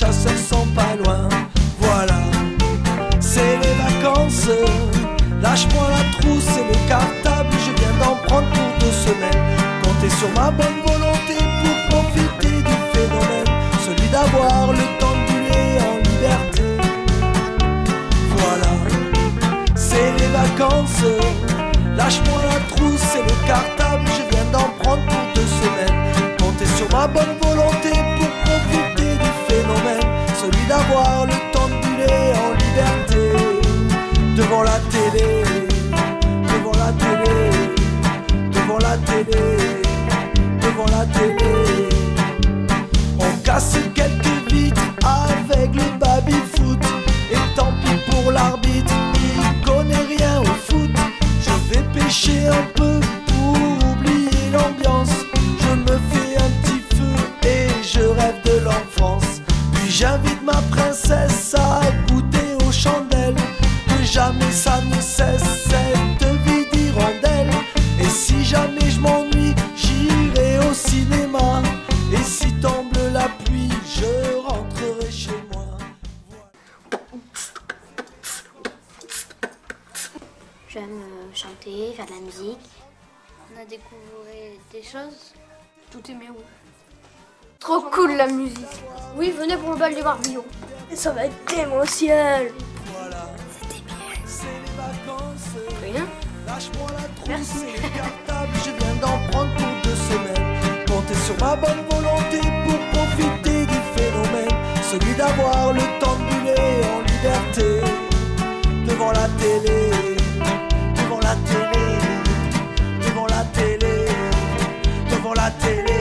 chasseurs sont pas loin. Voilà, c'est les vacances. Lâche-moi la trousse et le cartable, je viens d'en prendre pour deux semaines. Comptez sur ma bonne volonté pour profiter du phénomène, celui d'avoir le temps d'uler en liberté. Voilà, c'est les vacances. Lâche-moi la princesse à goûter aux chandelles. Que jamais ça ne cesse cette vie d'hirondelle. Et si jamais je m'ennuie, j'irai au cinéma. Et si tombe la pluie, je rentrerai chez moi. J'aime euh, chanter, faire de la musique. On a découvert des choses. Tout est mieux. Trop cool la musique. Oui, venez pour le bal des barbillons. Et ça va être démentiel. C'est les vacances. Rien. Lâche-moi la trousse cartable, je viens d'en prendre pour deux semaines. Comptez sur ma bonne volonté pour profiter du phénomène, celui d'avoir le temps de buller en liberté. Devant la télé, devant la télé, devant la télé, devant la télé.